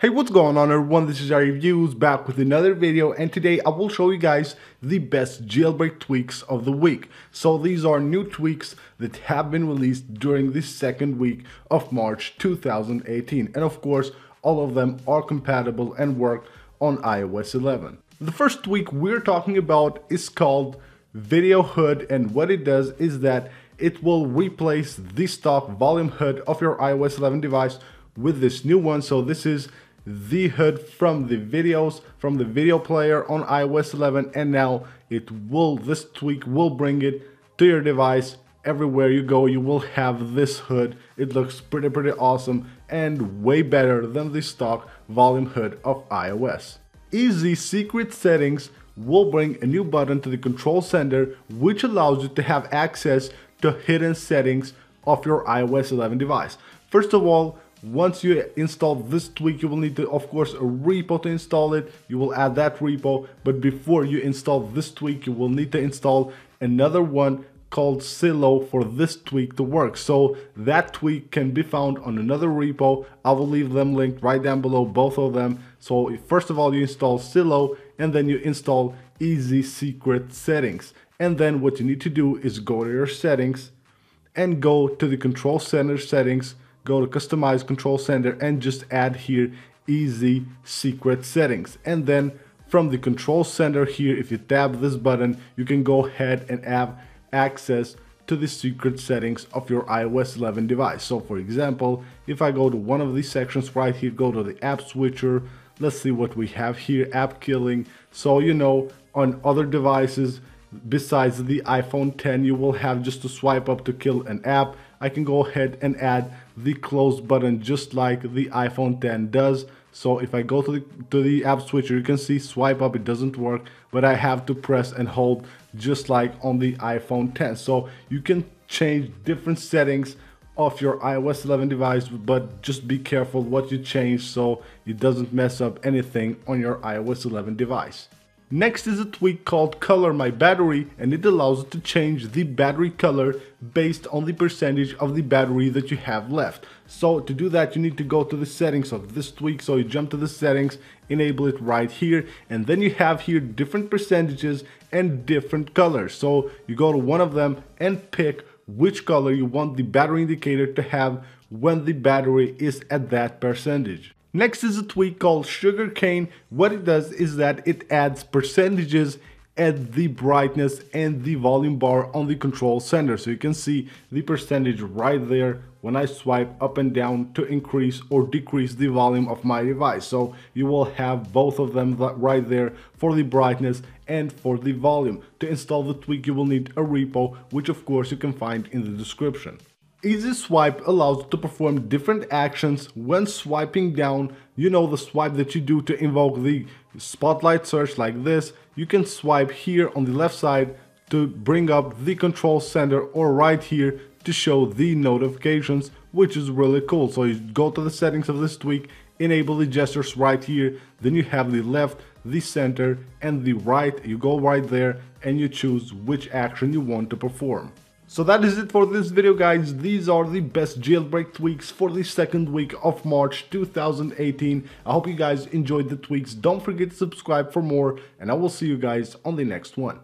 Hey what's going on everyone this is iReviews back with another video and today I will show you guys the best jailbreak tweaks of the week. So these are new tweaks that have been released during the second week of March 2018 and of course all of them are compatible and work on iOS 11. The first tweak we're talking about is called Video HUD and what it does is that it will replace the stock volume HUD of your iOS 11 device with this new one so this is the HUD from the videos from the video player on iOS 11 and now it will this tweak will bring it to your device. Everywhere you go you will have this HUD. it looks pretty pretty awesome and way better than the stock volume HUD of iOS. EZSecretSettings will bring a new button to the control center which allows you to have access to hidden settings of your iOS 11 device. First of all once you install this tweak, you will need to, of course, a repo to install it. You will add that repo, but before you install this tweak, you will need to install another one called Silo for this tweak to work. So that tweak can be found on another repo. I will leave them linked right down below, both of them. So first of all, you install Silo and then you install EZSecretSettings. And then what you need to do is go to your settings and go to the control center settings go to customize control center and just add here easy secret settings. And then from the control center here if you tap this button you can go ahead and have access to the secret settings of your iOS 11 device. So for example if I go to one of these sections right here go to the app switcher let's see what we have here app killing. So you know on other devices besides the iPhone 10 you will have just to swipe up to kill an app I can go ahead and add the close button just like the iPhone 10 does. So if I go to the, to the app switcher, you can see swipe up, it doesn't work, but I have to press and hold just like on the iPhone 10. So you can change different settings of your iOS 11 device, but just be careful what you change so it doesn't mess up anything on your iOS 11 device. Next is a tweak called ColorMyBattery and it allows you to change the battery color based on the percentage of the battery that you have left. So to do that you need to go to the settings of this tweak so you jump to the settings, enable it right here and then you have here different percentages and different colors. So you go to one of them and pick which color you want the battery indicator to have when the battery is at that percentage. Next is a tweak called SugarCane. What it does is that it adds percentages at the brightness and the volume bar on the control center. So you can see the percentage right there when I swipe up and down to increase or decrease the volume of my device. So you will have both of them right there for the brightness and for the volume. To install the tweak you will need a repo which of course you can find in the description. Easy Swipe allows you to perform different actions when swiping down. You know the swipe that you do to invoke the spotlight search like this. You can swipe here on the left side to bring up the control center or right here to show the notifications which is really cool. So you go to the settings of this tweak, enable the gestures right here, then you have the left, the center and the right. You go right there and you choose which action you want to perform. So that is it for this video guys, these are the best jailbreak tweaks for the second week of March 2018. I hope you guys enjoyed the tweaks, don't forget to subscribe for more and I will see you guys on the next one.